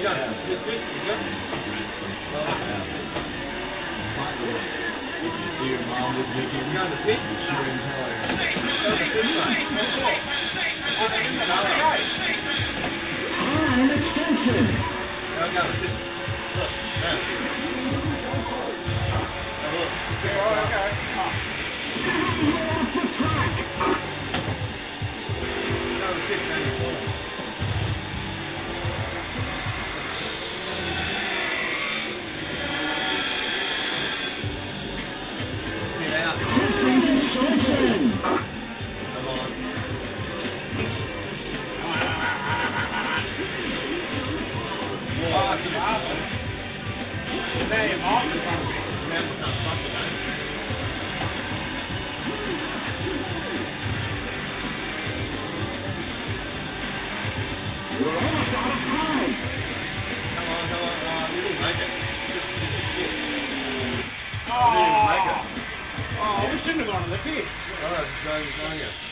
You going? Good, good? You good? You going to pitch? Go to pitch, mate. Time Oh. We make it. Oh, we shouldn't have gone to the pitch. Oh, it's going, it's going, yeah.